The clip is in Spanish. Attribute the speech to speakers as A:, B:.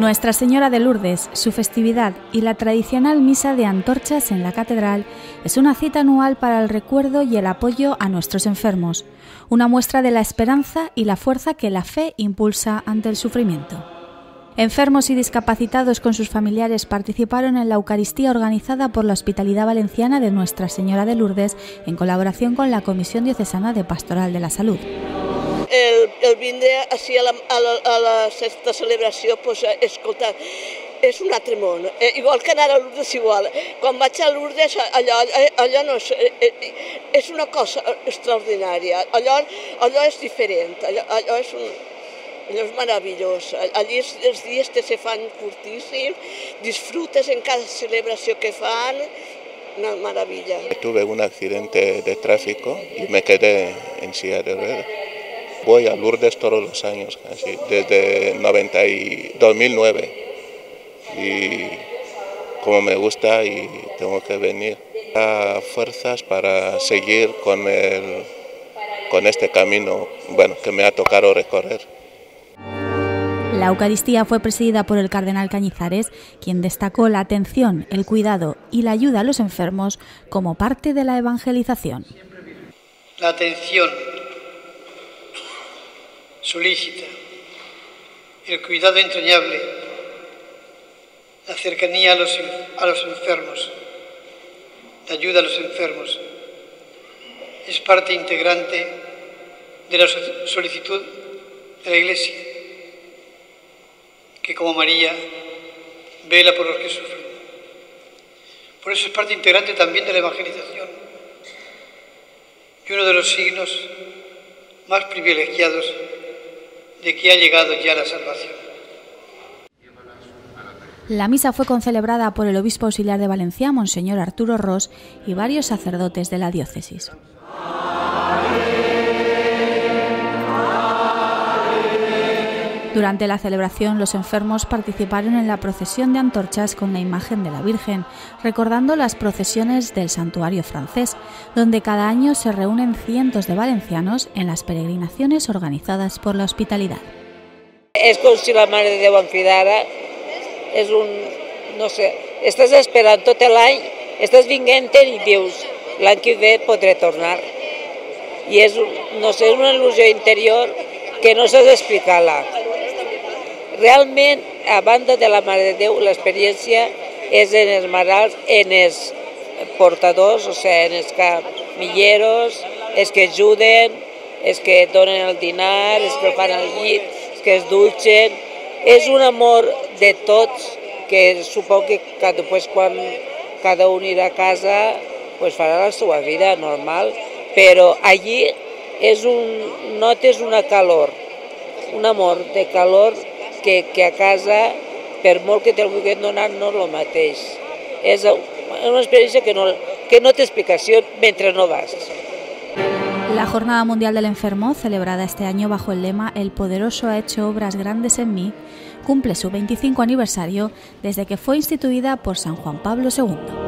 A: Nuestra Señora de Lourdes, su festividad y la tradicional misa de antorchas en la catedral es una cita anual para el recuerdo y el apoyo a nuestros enfermos, una muestra de la esperanza y la fuerza que la fe impulsa ante el sufrimiento. Enfermos y discapacitados con sus familiares participaron en la Eucaristía organizada por la Hospitalidad Valenciana de Nuestra Señora de Lourdes en colaboración con la Comisión Diocesana de Pastoral de la Salud.
B: El, el vindre així a la, a la, a la sexta celebració, pues, escolta, és un altre món, eh, igual que anar a Lourdes igual. Quan vaig a Lourdes, allò, allò no és, eh, és una cosa extraordinària, allò, allò és diferent, allò, allò és un, allò és meravellós. Allí els, els dies te se fan curtíssims, disfrutes en cada celebració que fan, una maravilla.
C: Tuve un accidente de tráfico y me quedé en silla de ruedas. Voy a Lourdes todos los años, casi, desde 90 y 2009. Y como me gusta y tengo que venir. Da fuerzas para seguir con, el, con este camino bueno, que me ha tocado recorrer.
A: La Eucaristía fue presidida por el cardenal Cañizares, quien destacó la atención, el cuidado y la ayuda a los enfermos como parte de la evangelización.
D: La atención solícita, el cuidado entrañable, la cercanía a los, a los enfermos, la ayuda a los enfermos, es parte integrante de la solicitud de la Iglesia, que como María vela por los que sufren. Por eso es parte integrante también de la evangelización. Y uno de los signos más privilegiados de que ha llegado ya la salvación.
A: La misa fue concelebrada por el obispo auxiliar de Valencia, Monseñor Arturo Ross, y varios sacerdotes de la diócesis. Durante la celebración, los enfermos participaron en la procesión de antorchas con la imagen de la Virgen, recordando las procesiones del santuario francés, donde cada año se reúnen cientos de valencianos en las peregrinaciones organizadas por la hospitalidad.
E: És com si la Mare de cridara, és un, no sé, estàs esperant tot l'any, estàs vinguent i dius, l'any que ve podré tornar. És, un, no sé, una il·lusió interior que no saps explicar-la. Realment, a banda de la Mare de Déu, l'experiència és en els malalts, en els portadors, o sigui, en els camilleros, els que ajuden, els que donen el dinar, els que fan el llit, els que es dutxen. És un amor de tots que suposo que després quan cada un irà a casa pues farà la seva vida normal, però allí és un, notes una calor, un amor de calor que, que a casa, per molt que te'l vulguin donar, no és el mateix. És una experiencia que no, que no té explicació mentre no vas.
A: La Jornada Mundial del Enfermo, celebrada este año bajo el lema El Poderoso ha hecho obras grandes en mí, cumple su 25 aniversario desde que fue instituida por San Juan Pablo II.